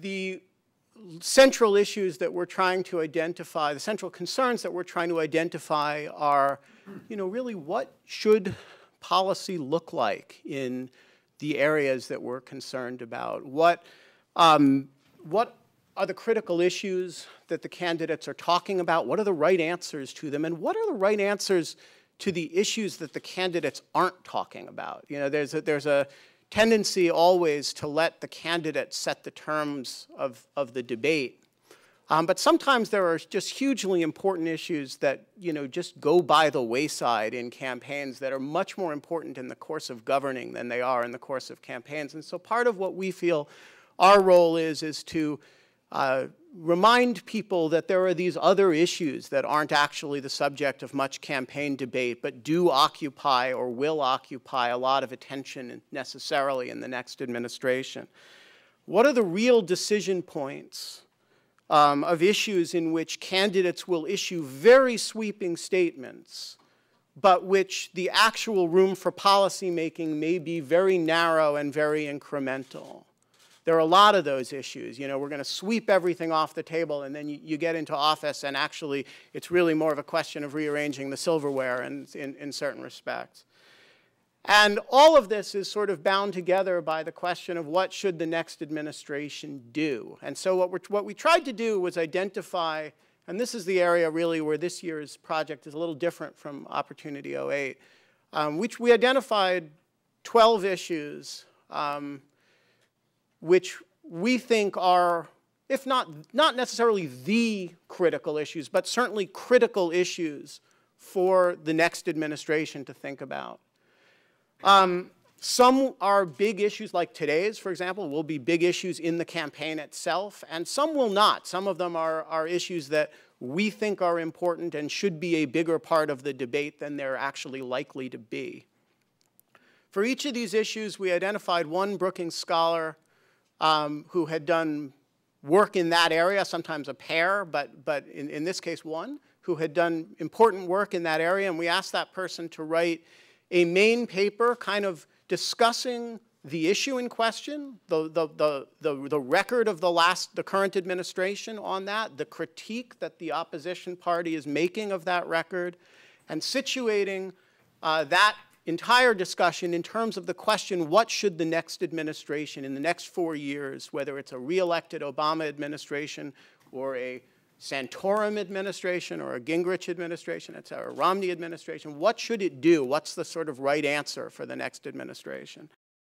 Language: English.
the central issues that we're trying to identify, the central concerns that we're trying to identify are, you know, really what should policy look like in the areas that we're concerned about? What, um, what are the critical issues that the candidates are talking about? What are the right answers to them? And what are the right answers to the issues that the candidates aren't talking about? You know, there's a, there's a tendency always to let the candidate set the terms of, of the debate. Um, but sometimes there are just hugely important issues that, you know, just go by the wayside in campaigns that are much more important in the course of governing than they are in the course of campaigns. And so part of what we feel our role is, is to uh, remind people that there are these other issues that aren't actually the subject of much campaign debate, but do occupy or will occupy a lot of attention necessarily in the next administration. What are the real decision points um, of issues in which candidates will issue very sweeping statements, but which the actual room for policymaking may be very narrow and very incremental? There are a lot of those issues. You know, we're going to sweep everything off the table, and then you, you, get into office, and actually, it's really more of a question of rearranging the silverware in, in, in certain respects. And all of this is sort of bound together by the question of what should the next administration do. And so what, we what we tried to do was identify, and this is the area really where this year's project is a little different from Opportunity 08, um, which we identified 12 issues um, which we think are, if not, not necessarily the critical issues, but certainly critical issues for the next administration to think about. Um, some are big issues like today's, for example, will be big issues in the campaign itself, and some will not. Some of them are, are issues that we think are important and should be a bigger part of the debate than they're actually likely to be. For each of these issues, we identified one Brookings scholar um, who had done work in that area, sometimes a pair, but, but in, in this case one, who had done important work in that area. And we asked that person to write a main paper kind of discussing the issue in question, the, the, the, the, the record of the last, the current administration on that, the critique that the opposition party is making of that record, and situating uh, that entire discussion in terms of the question, what should the next administration in the next four years, whether it's a reelected Obama administration or a Santorum administration or a Gingrich administration, et cetera, Romney administration, what should it do? What's the sort of right answer for the next administration?